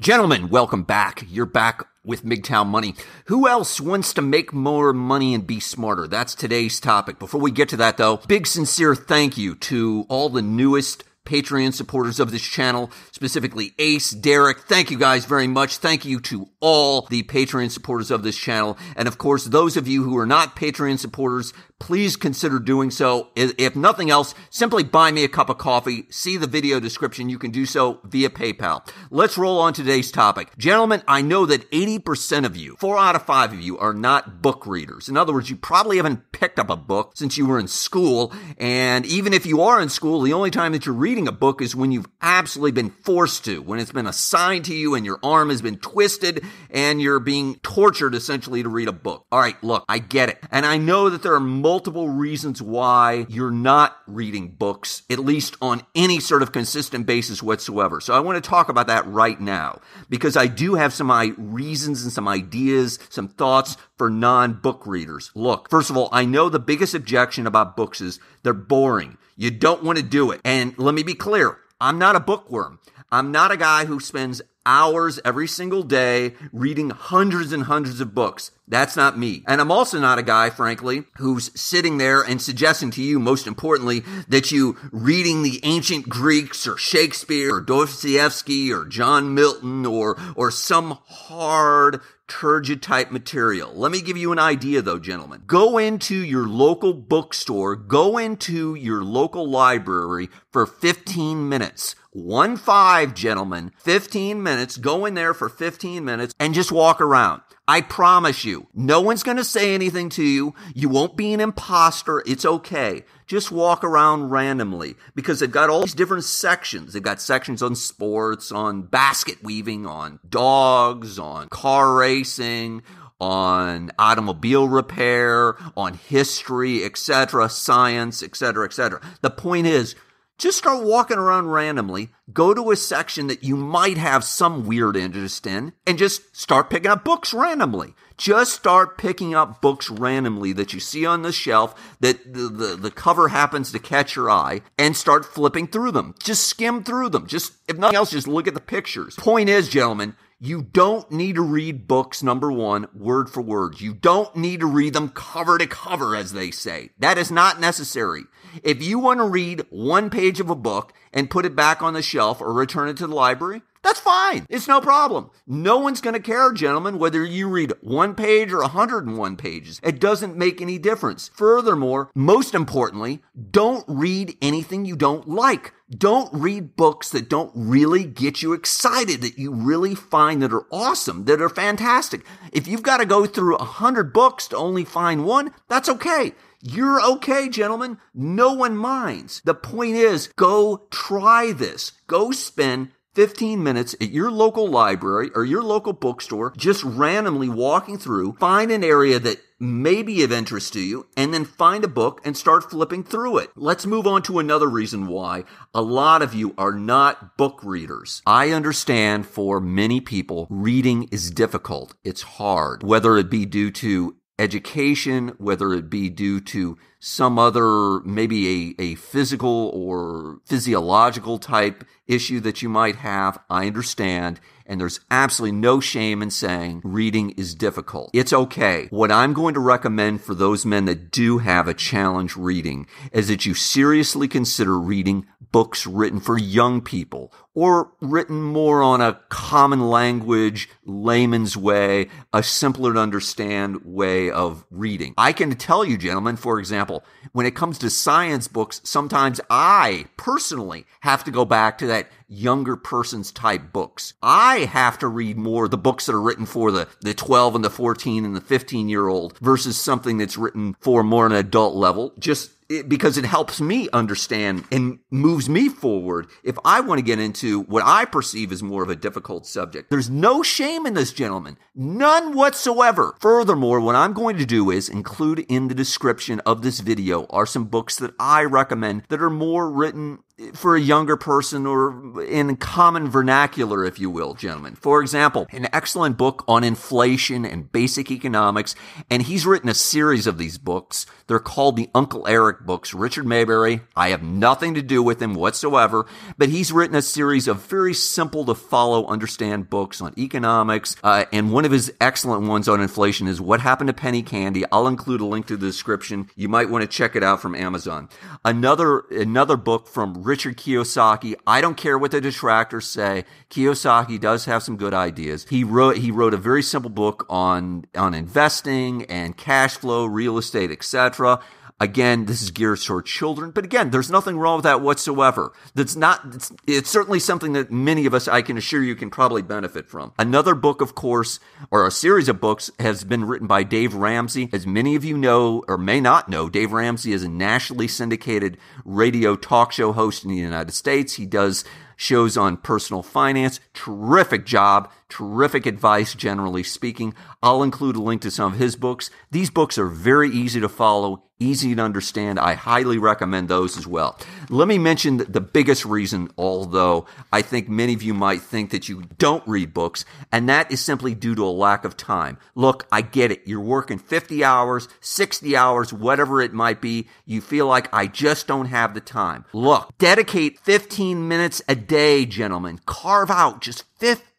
Gentlemen, welcome back. You're back with MGTOW Money. Who else wants to make more money and be smarter? That's today's topic. Before we get to that though, big sincere thank you to all the newest Patreon supporters of this channel, specifically Ace, Derek. Thank you guys very much. Thank you to all the Patreon supporters of this channel. And of course, those of you who are not Patreon supporters, please consider doing so. If nothing else, simply buy me a cup of coffee. See the video description. You can do so via PayPal. Let's roll on today's topic. Gentlemen, I know that 80% of you, four out of five of you, are not book readers. In other words, you probably haven't picked up a book since you were in school. And even if you are in school, the only time that you're reading a book is when you've absolutely been forced to, when it's been assigned to you and your arm has been twisted and you're being tortured essentially to read a book. All right, look, I get it. And I know that there are multiple reasons why you're not reading books, at least on any sort of consistent basis whatsoever. So I want to talk about that right now because I do have some reasons and some ideas, some thoughts for non book readers. Look, first of all, I know the biggest objection about books is they're boring. You don't want to do it. And let me be clear. I'm not a bookworm. I'm not a guy who spends hours every single day reading hundreds and hundreds of books. That's not me. And I'm also not a guy, frankly, who's sitting there and suggesting to you, most importantly, that you reading the ancient Greeks or Shakespeare or Dostoevsky or John Milton or, or some hard turgid type material. Let me give you an idea though, gentlemen. Go into your local bookstore, go into your local library for 15 minutes. One five, gentlemen, 15 minutes. Go in there for 15 minutes and just walk around. I promise you, no one's going to say anything to you. You won't be an imposter. It's okay. Just walk around randomly because they've got all these different sections. They've got sections on sports, on basket weaving, on dogs, on car racing, on automobile repair, on history, etc., science, etc., etc. The point is, just start walking around randomly, go to a section that you might have some weird interest in, and just start picking up books randomly. Just start picking up books randomly that you see on the shelf that the, the, the cover happens to catch your eye and start flipping through them. Just skim through them. Just, if nothing else, just look at the pictures. Point is, gentlemen, you don't need to read books, number one, word for word. You don't need to read them cover to cover, as they say. That is not necessary. If you want to read one page of a book and put it back on the shelf or return it to the library, that's fine. It's no problem. No one's going to care, gentlemen, whether you read one page or 101 pages. It doesn't make any difference. Furthermore, most importantly, don't read anything you don't like. Don't read books that don't really get you excited, that you really find that are awesome, that are fantastic. If you've got to go through a hundred books to only find one, that's okay. You're okay, gentlemen. No one minds. The point is, go try this. Go spend 15 minutes at your local library or your local bookstore, just randomly walking through, find an area that may be of interest to you, and then find a book and start flipping through it. Let's move on to another reason why a lot of you are not book readers. I understand for many people, reading is difficult. It's hard, whether it be due to education, whether it be due to some other, maybe a, a physical or physiological type issue that you might have. I understand. And there's absolutely no shame in saying reading is difficult. It's okay. What I'm going to recommend for those men that do have a challenge reading is that you seriously consider reading books written for young people or written more on a common language, layman's way, a simpler to understand way of reading. I can tell you, gentlemen, for example, when it comes to science books, sometimes I personally have to go back to that younger person's type books. I have to read more the books that are written for the, the 12 and the 14 and the 15 year old versus something that's written for more an adult level. Just it, because it helps me understand and moves me forward if I want to get into what I perceive as more of a difficult subject. There's no shame in this, gentlemen. None whatsoever. Furthermore, what I'm going to do is include in the description of this video are some books that I recommend that are more written for a younger person or in common vernacular, if you will, gentlemen. For example, an excellent book on inflation and basic economics, and he's written a series of these books. They're called the Uncle Eric books. Richard Maybury, I have nothing to do with him whatsoever, but he's written a series of very simple to follow, understand books on economics, uh, and one of his excellent ones on inflation is What Happened to Penny Candy. I'll include a link to the description. You might want to check it out from Amazon. Another another book from Richard Kiyosaki. I don't care what the detractors say. Kiyosaki does have some good ideas. He wrote he wrote a very simple book on on investing and cash flow, real estate, etc. Again, this is geared toward children, but again, there's nothing wrong with that whatsoever. That's not, it's, it's, certainly something that many of us, I can assure you, can probably benefit from. Another book, of course, or a series of books has been written by Dave Ramsey. As many of you know, or may not know, Dave Ramsey is a nationally syndicated radio talk show host in the United States. He does shows on personal finance. Terrific job, terrific advice, generally speaking. I'll include a link to some of his books. These books are very easy to follow, easy to understand. I highly recommend those as well. Let me mention the biggest reason, although I think many of you might think that you don't read books, and that is simply due to a lack of time. Look, I get it. You're working 50 hours, 60 hours, whatever it might be. You feel like I just don't have the time. Look, dedicate 15 minutes a day, gentlemen. Carve out just 15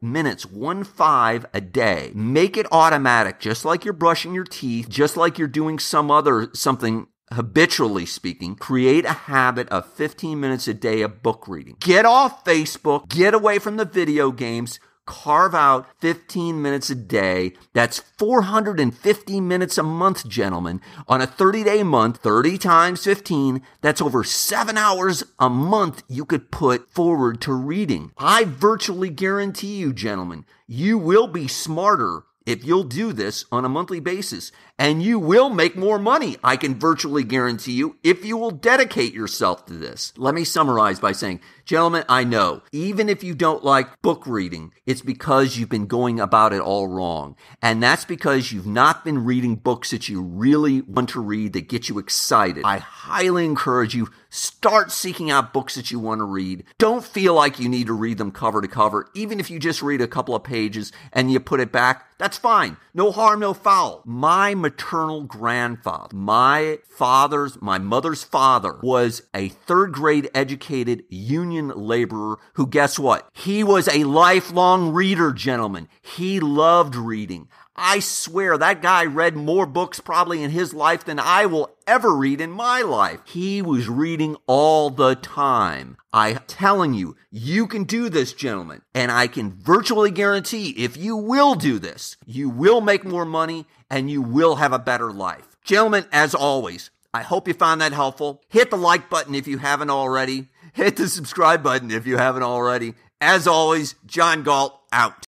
minutes, one five a day. Make it automatic, just like you're brushing your teeth, just like you're doing some other something habitually speaking, create a habit of 15 minutes a day of book reading. Get off Facebook, get away from the video games, carve out 15 minutes a day. That's 450 minutes a month, gentlemen. On a 30 day month, 30 times 15, that's over seven hours a month you could put forward to reading. I virtually guarantee you, gentlemen, you will be smarter if you'll do this on a monthly basis and you will make more money. I can virtually guarantee you if you will dedicate yourself to this. Let me summarize by saying, gentlemen, I know even if you don't like book reading, it's because you've been going about it all wrong. And that's because you've not been reading books that you really want to read that get you excited. I highly encourage you start seeking out books that you want to read. Don't feel like you need to read them cover to cover. Even if you just read a couple of pages and you put it back, that's fine. No harm, no foul. My maternal grandfather, my father's, my mother's father was a third grade educated union laborer who, guess what? He was a lifelong reader, gentlemen. He loved reading. I swear that guy read more books probably in his life than I will ever read in my life. He was reading all the time. I'm telling you, you can do this, gentlemen. And I can virtually guarantee if you will do this, you will make more money and you will have a better life. Gentlemen, as always, I hope you found that helpful. Hit the like button if you haven't already. Hit the subscribe button if you haven't already. As always, John Galt out.